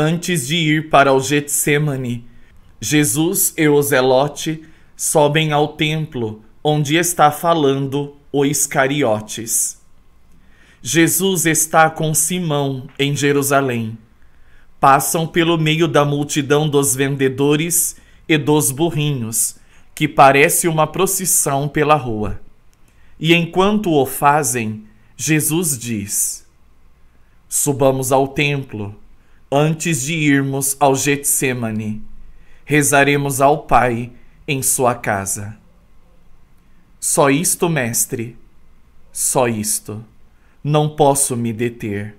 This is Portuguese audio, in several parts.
Antes de ir para o Getsemane, Jesus e o Zelote sobem ao templo onde está falando o Iscariotes. Jesus está com Simão em Jerusalém. Passam pelo meio da multidão dos vendedores e dos burrinhos, que parece uma procissão pela rua. E enquanto o fazem, Jesus diz: Subamos ao templo antes de irmos ao Getsemane. Rezaremos ao Pai em sua casa. Só isto, mestre, só isto. Não posso me deter.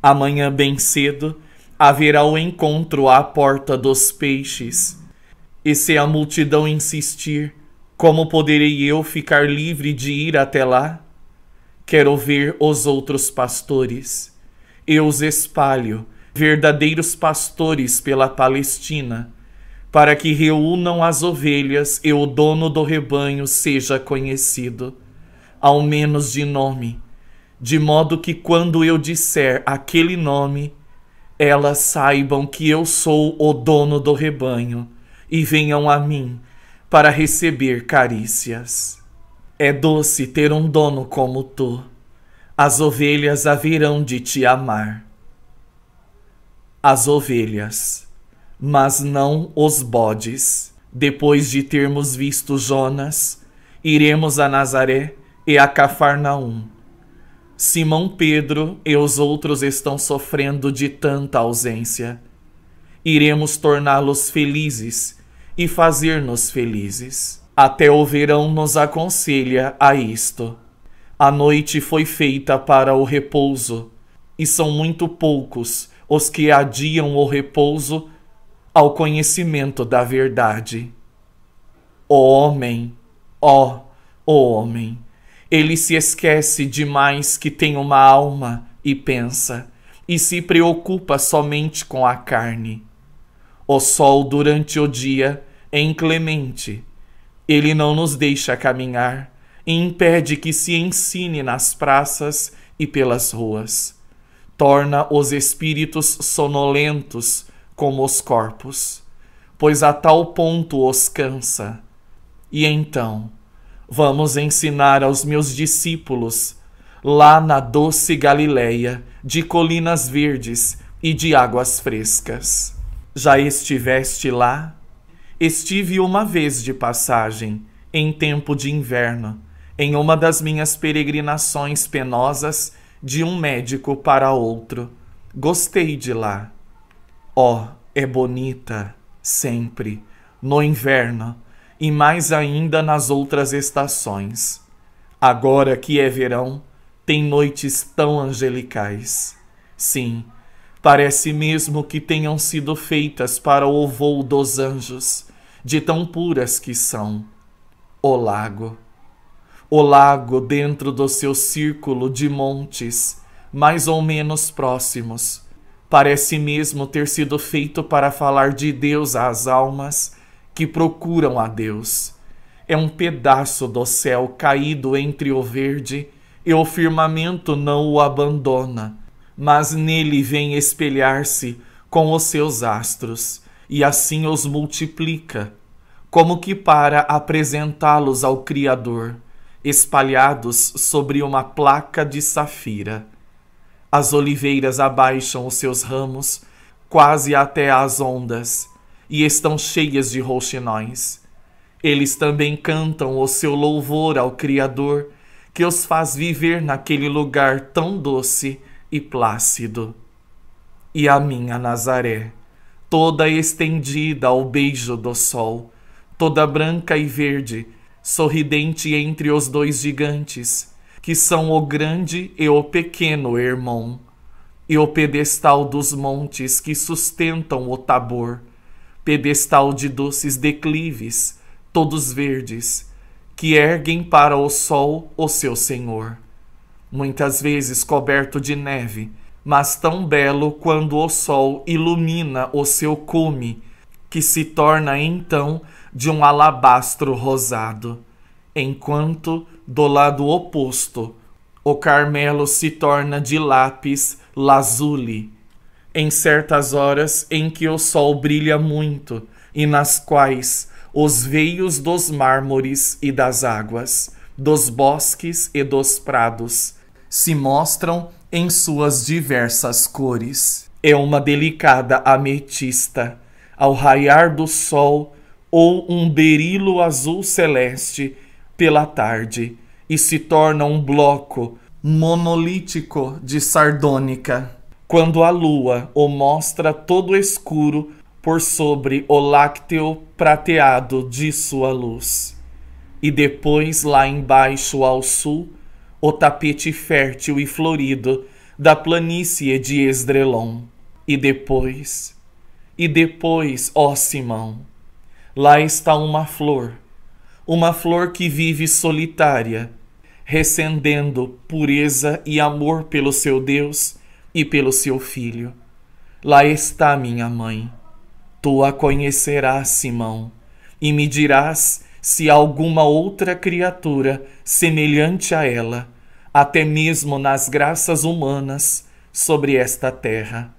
Amanhã, bem cedo, haverá o encontro à porta dos peixes. E se a multidão insistir, como poderei eu ficar livre de ir até lá? Quero ver os outros pastores. Eu os espalho verdadeiros pastores pela Palestina, para que reúnam as ovelhas e o dono do rebanho seja conhecido, ao menos de nome, de modo que quando eu disser aquele nome, elas saibam que eu sou o dono do rebanho e venham a mim para receber carícias. É doce ter um dono como tu. As ovelhas haverão de te amar as ovelhas, mas não os bodes. Depois de termos visto Jonas, iremos a Nazaré e a Cafarnaum. Simão Pedro e os outros estão sofrendo de tanta ausência. Iremos torná-los felizes e fazer-nos felizes. Até o verão nos aconselha a isto. A noite foi feita para o repouso, e são muito poucos os que adiam o repouso ao conhecimento da verdade. O homem, ó, o homem, ele se esquece demais que tem uma alma e pensa, e se preocupa somente com a carne. O sol durante o dia é inclemente, ele não nos deixa caminhar e impede que se ensine nas praças e pelas ruas torna os espíritos sonolentos como os corpos, pois a tal ponto os cansa. E então, vamos ensinar aos meus discípulos, lá na doce Galileia, de colinas verdes e de águas frescas. Já estiveste lá? Estive uma vez de passagem, em tempo de inverno, em uma das minhas peregrinações penosas de um médico para outro. Gostei de lá. Oh, é bonita, sempre, no inverno e mais ainda nas outras estações. Agora que é verão, tem noites tão angelicais. Sim, parece mesmo que tenham sido feitas para o voo dos anjos, de tão puras que são. O lago o lago dentro do seu círculo de montes, mais ou menos próximos. Parece mesmo ter sido feito para falar de Deus às almas que procuram a Deus. É um pedaço do céu caído entre o verde e o firmamento não o abandona, mas nele vem espelhar-se com os seus astros e assim os multiplica, como que para apresentá-los ao Criador espalhados sobre uma placa de safira. As oliveiras abaixam os seus ramos quase até às ondas e estão cheias de rouxinóis. Eles também cantam o seu louvor ao Criador, que os faz viver naquele lugar tão doce e plácido. E a minha Nazaré, toda estendida ao beijo do sol, toda branca e verde, sorridente entre os dois gigantes, que são o grande e o pequeno irmão, e o pedestal dos montes que sustentam o Tabor, pedestal de doces declives, todos verdes, que erguem para o sol o seu senhor, muitas vezes coberto de neve, mas tão belo quando o sol ilumina o seu cume, que se torna então de um alabastro rosado, enquanto do lado oposto o Carmelo se torna de lápis lazuli. em certas horas em que o sol brilha muito e nas quais os veios dos mármores e das águas, dos bosques e dos prados se mostram em suas diversas cores. É uma delicada ametista ao raiar do sol ou um berilo azul celeste pela tarde e se torna um bloco monolítico de sardônica quando a lua o mostra todo escuro por sobre o lácteo prateado de sua luz. E depois, lá embaixo ao sul, o tapete fértil e florido da planície de Esdrelon. E depois, e depois, ó Simão, lá está uma flor, uma flor que vive solitária, recendendo pureza e amor pelo seu Deus e pelo seu filho. Lá está minha mãe. Tu a conhecerás, Simão, e me dirás se alguma outra criatura semelhante a ela, até mesmo nas graças humanas, sobre esta terra.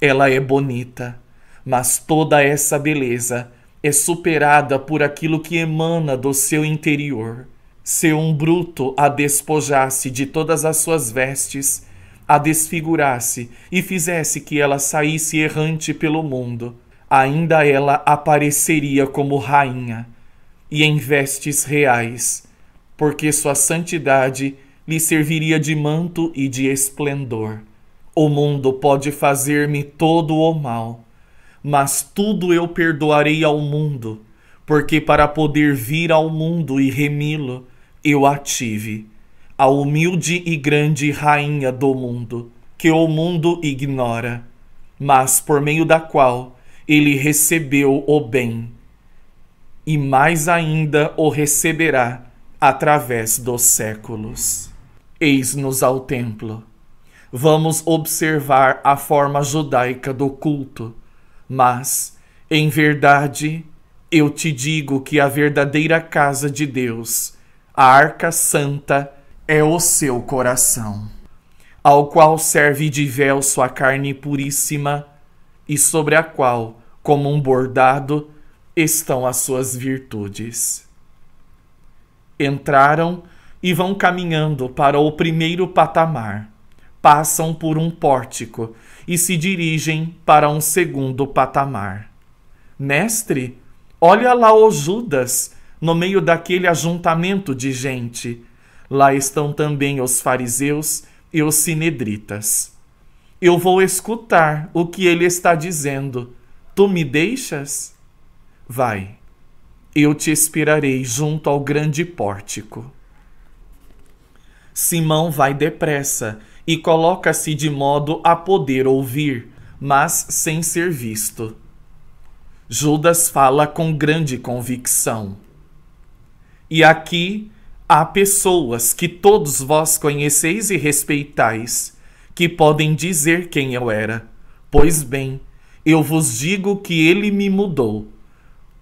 Ela é bonita, mas toda essa beleza é superada por aquilo que emana do seu interior. Se um bruto a despojasse de todas as suas vestes, a desfigurasse e fizesse que ela saísse errante pelo mundo, ainda ela apareceria como rainha e em vestes reais, porque sua santidade lhe serviria de manto e de esplendor. O mundo pode fazer-me todo o mal, mas tudo eu perdoarei ao mundo, porque para poder vir ao mundo e remi-lo, eu a tive a humilde e grande rainha do mundo, que o mundo ignora, mas por meio da qual ele recebeu o bem, e mais ainda o receberá através dos séculos. Eis-nos ao templo. Vamos observar a forma judaica do culto, mas, em verdade, eu te digo que a verdadeira casa de Deus, a arca santa, é o seu coração, ao qual serve de véu sua carne puríssima, e sobre a qual, como um bordado, estão as suas virtudes. Entraram e vão caminhando para o primeiro patamar, passam por um pórtico e se dirigem para um segundo patamar. Mestre, olha lá o Judas no meio daquele ajuntamento de gente Lá estão também os fariseus e os sinedritas. Eu vou escutar o que ele está dizendo. Tu me deixas? Vai, eu te esperarei junto ao grande pórtico. Simão vai depressa e coloca-se de modo a poder ouvir, mas sem ser visto. Judas fala com grande convicção. E aqui Há pessoas que todos vós conheceis e respeitais, que podem dizer quem eu era. Pois bem, eu vos digo que ele me mudou.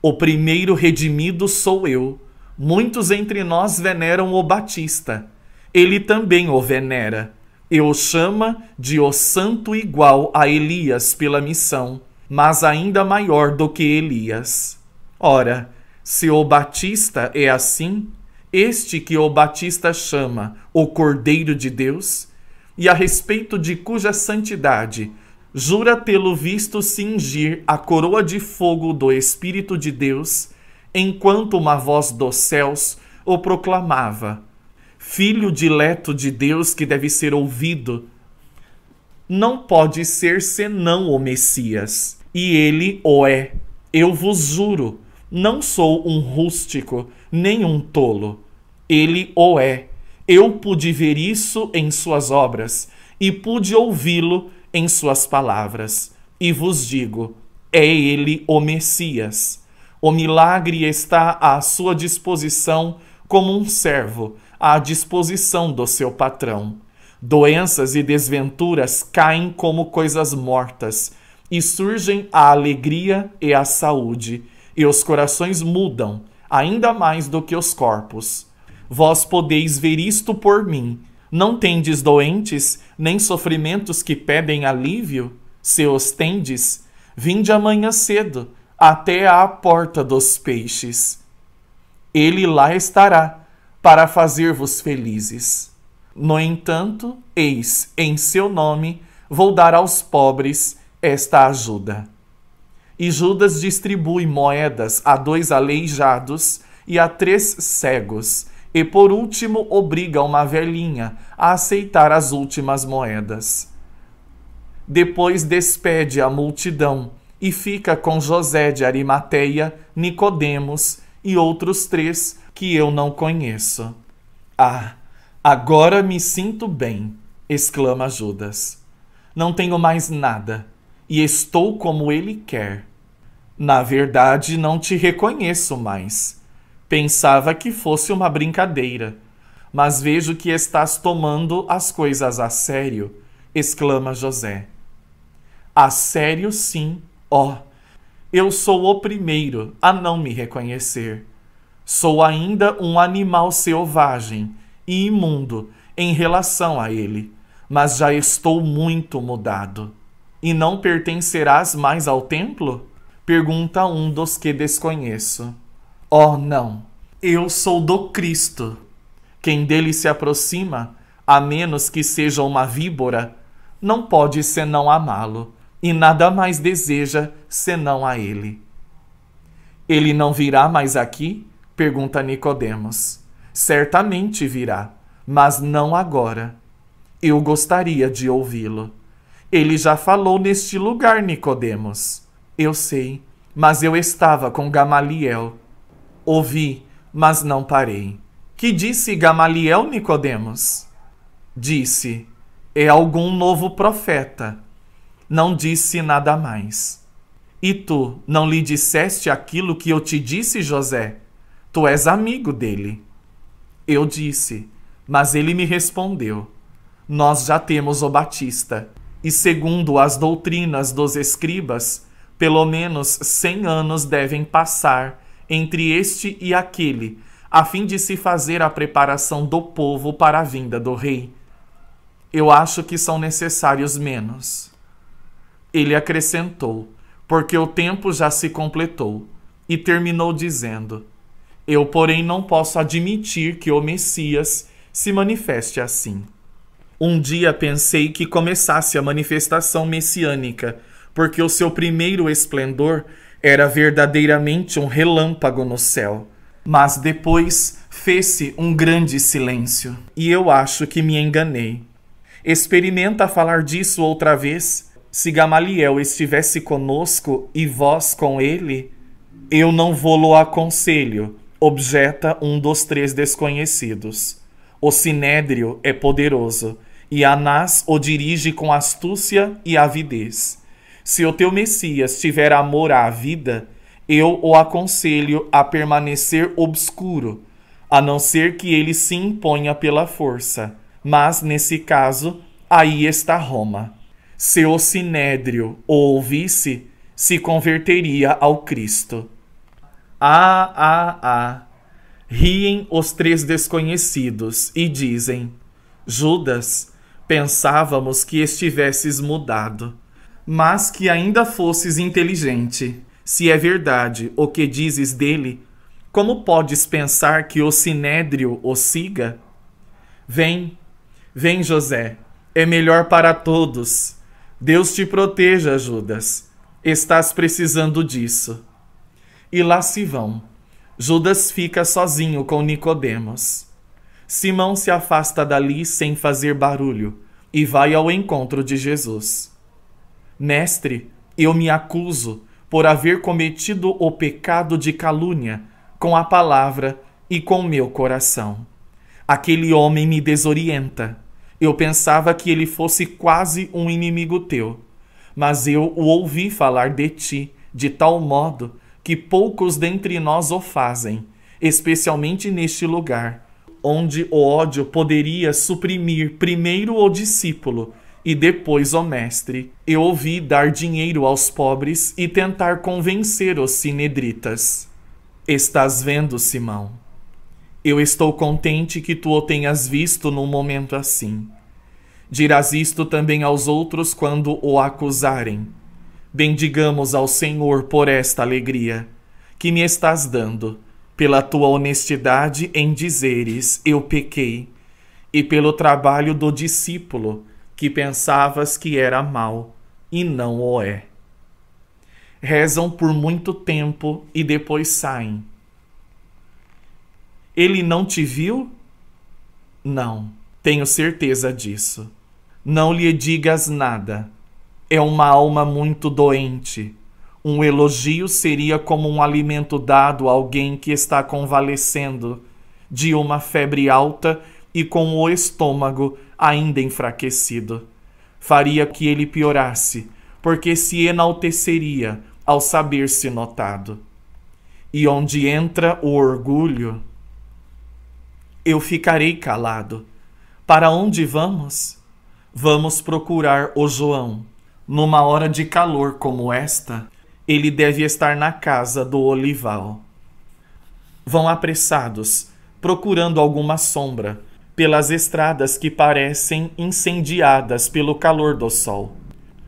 O primeiro redimido sou eu. Muitos entre nós veneram o Batista. Ele também o venera. E o chama de o santo igual a Elias pela missão, mas ainda maior do que Elias. Ora, se o Batista é assim, este que o Batista chama o Cordeiro de Deus, e a respeito de cuja santidade jura tê-lo visto cingir a coroa de fogo do Espírito de Deus, enquanto uma voz dos céus o proclamava: Filho dileto de Deus que deve ser ouvido, não pode ser senão o Messias, e ele o é. Eu vos juro, não sou um rústico, nem um tolo ele o é. Eu pude ver isso em suas obras e pude ouvi-lo em suas palavras. E vos digo: é ele o Messias. O milagre está à sua disposição como um servo à disposição do seu patrão. Doenças e desventuras caem como coisas mortas, e surgem a alegria e a saúde, e os corações mudam, ainda mais do que os corpos. Vós podeis ver isto por mim. Não tendes doentes, nem sofrimentos que pedem alívio? Se os tendes, vinde amanhã cedo, até à porta dos peixes. Ele lá estará, para fazer-vos felizes. No entanto, eis, em seu nome, vou dar aos pobres esta ajuda. E Judas distribui moedas a dois aleijados e a três cegos, e por último obriga uma velhinha a aceitar as últimas moedas. Depois despede a multidão e fica com José de Arimateia, Nicodemos e outros três que eu não conheço. Ah, agora me sinto bem, exclama Judas. Não tenho mais nada e estou como ele quer. Na verdade, não te reconheço mais. Pensava que fosse uma brincadeira, mas vejo que estás tomando as coisas a sério, exclama José. A sério, sim, ó. Oh, eu sou o primeiro a não me reconhecer. Sou ainda um animal selvagem e imundo em relação a ele, mas já estou muito mudado. E não pertencerás mais ao templo? Pergunta um dos que desconheço. Oh, não, eu sou do Cristo. Quem dele se aproxima, a menos que seja uma víbora, não pode senão amá-lo, e nada mais deseja senão a ele. Ele não virá mais aqui? Pergunta Nicodemos. Certamente virá, mas não agora. Eu gostaria de ouvi-lo. Ele já falou neste lugar, Nicodemos. Eu sei, mas eu estava com Gamaliel. Ouvi, mas não parei. Que disse Gamaliel, Nicodemos? Disse: É algum novo profeta. Não disse nada mais. E tu não lhe disseste aquilo que eu te disse, José? Tu és amigo dele. Eu disse, mas ele me respondeu: Nós já temos o Batista, e segundo as doutrinas dos escribas, pelo menos cem anos devem passar entre este e aquele, a fim de se fazer a preparação do povo para a vinda do rei. Eu acho que são necessários menos. Ele acrescentou, porque o tempo já se completou, e terminou dizendo: eu, porém, não posso admitir que o Messias se manifeste assim. Um dia pensei que começasse a manifestação messiânica, porque o seu primeiro esplendor era verdadeiramente um relâmpago no céu. Mas depois fez-se um grande silêncio, e eu acho que me enganei. Experimenta falar disso outra vez. Se Gamaliel estivesse conosco e vós com ele, eu não vou-lo aconselho, objeta um dos três desconhecidos. O sinédrio é poderoso, e Anás o dirige com astúcia e avidez. Se o teu Messias tiver amor à vida, eu o aconselho a permanecer obscuro, a não ser que ele se imponha pela força. Mas, nesse caso, aí está Roma. Se o sinédrio o ouvisse, se converteria ao Cristo. Ah, ah, ah. Riem os três desconhecidos e dizem: Judas, pensávamos que estivesses mudado, mas que ainda fosses inteligente. Se é verdade o que dizes dele, como podes pensar que o sinédrio o siga? Vem, vem, José, é melhor para todos. Deus te proteja, Judas. Estás precisando disso e lá se vão. Judas fica sozinho com Nicodemos. Simão se afasta dali sem fazer barulho e vai ao encontro de Jesus. Mestre, eu me acuso por haver cometido o pecado de calúnia com a palavra e com meu coração. Aquele homem me desorienta. Eu pensava que ele fosse quase um inimigo teu, mas eu o ouvi falar de ti de tal modo que poucos dentre nós o fazem, especialmente neste lugar, onde o ódio poderia suprimir primeiro o discípulo e depois o mestre. Eu ouvi dar dinheiro aos pobres e tentar convencer os sinedritas. Estás vendo, Simão? Eu estou contente que tu o tenhas visto num momento assim. Dirás isto também aos outros quando o acusarem. Bendigamos ao Senhor por esta alegria que me estás dando, pela tua honestidade em dizeres: Eu pequei, e pelo trabalho do discípulo, que pensavas que era mau, e não o é. Rezam por muito tempo e depois saem. Ele não te viu? Não, tenho certeza disso. Não lhe digas nada. É uma alma muito doente. Um elogio seria como um alimento dado a alguém que está convalescendo de uma febre alta e com o estômago ainda enfraquecido. Faria que ele piorasse, porque se enalteceria ao saber-se notado. E onde entra o orgulho, eu ficarei calado. Para onde vamos? Vamos procurar o João. Numa hora de calor como esta, ele deve estar na casa do olival. Vão apressados, procurando alguma sombra, pelas estradas que parecem incendiadas pelo calor do sol.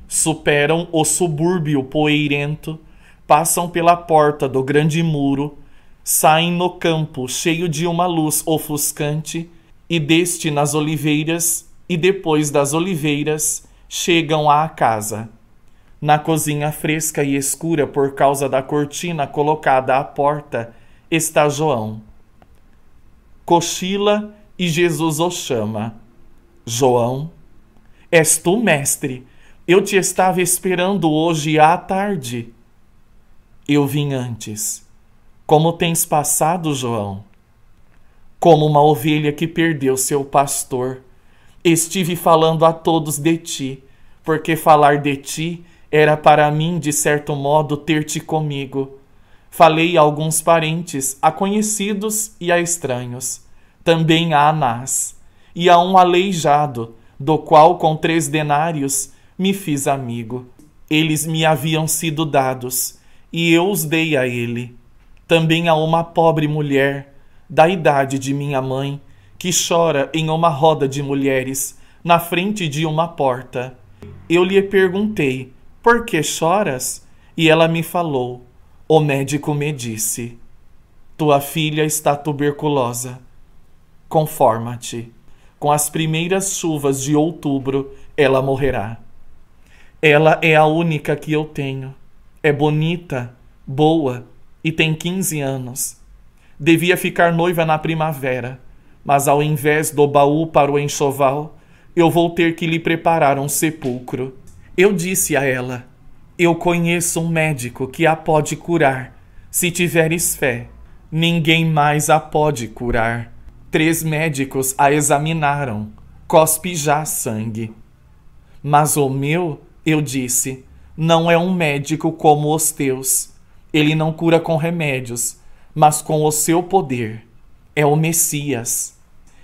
Superam o subúrbio poeirento, passam pela porta do grande muro, saem no campo cheio de uma luz ofuscante, e deste nas oliveiras e depois das oliveiras chegam à casa. Na cozinha fresca e escura por causa da cortina colocada à porta está João. Cochila e Jesus o chama. João, és tu, mestre? Eu te estava esperando hoje à tarde. Eu vim antes. Como tens passado, João? Como uma ovelha que perdeu seu pastor estive falando a todos de ti, porque falar de ti era para mim, de certo modo, ter-te comigo. Falei a alguns parentes, a conhecidos e a estranhos, também a Anás, e a um aleijado, do qual com três denários me fiz amigo. Eles me haviam sido dados, e eu os dei a ele. Também a uma pobre mulher, da idade de minha mãe, que chora em uma roda de mulheres, na frente de uma porta. Eu lhe perguntei: Por que choras? E ela me falou: O médico me disse: Tua filha está tuberculosa. Conforma-te. Com as primeiras chuvas de outubro, ela morrerá. Ela é a única que eu tenho. É bonita, boa e tem 15 anos. Devia ficar noiva na primavera mas ao invés do baú para o enxoval, eu vou ter que lhe preparar um sepulcro. Eu disse a ela: Eu conheço um médico que a pode curar, se tiveres fé. Ninguém mais a pode curar. Três médicos a examinaram. Cospe já sangue. Mas o meu, eu disse, não é um médico como os teus. Ele não cura com remédios, mas com o seu poder. É o Messias.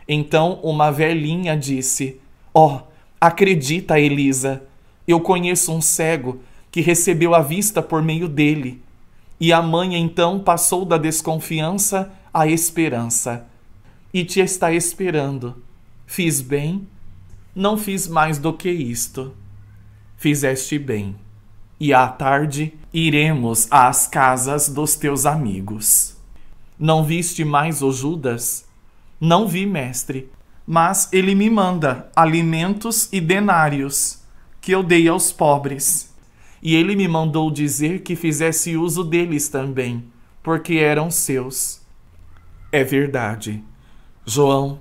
Então uma velhinha disse: Ó, oh, acredita, Elisa, eu conheço um cego que recebeu a vista por meio dele. E a mãe então passou da desconfiança à esperança. E te está esperando. Fiz bem? Não fiz mais do que isto. Fizeste bem. E à tarde iremos às casas dos teus amigos. Não viste mais o Judas? Não vi, mestre, mas ele me manda alimentos e denários que eu dei aos pobres. E ele me mandou dizer que fizesse uso deles também, porque eram seus. É verdade. João,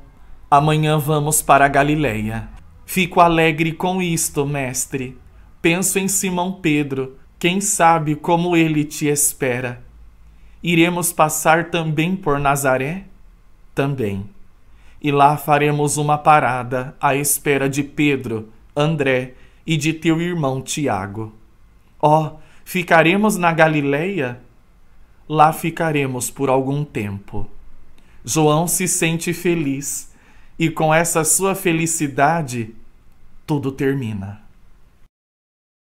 amanhã vamos para a Galileia. Fico alegre com isto, mestre. Penso em Simão Pedro, quem sabe como ele te espera. Iremos passar também por Nazaré? também. E lá faremos uma parada à espera de Pedro, André e de teu irmão Tiago. Ó, oh, ficaremos na Galileia? Lá ficaremos por algum tempo. João se sente feliz, e com essa sua felicidade, tudo termina.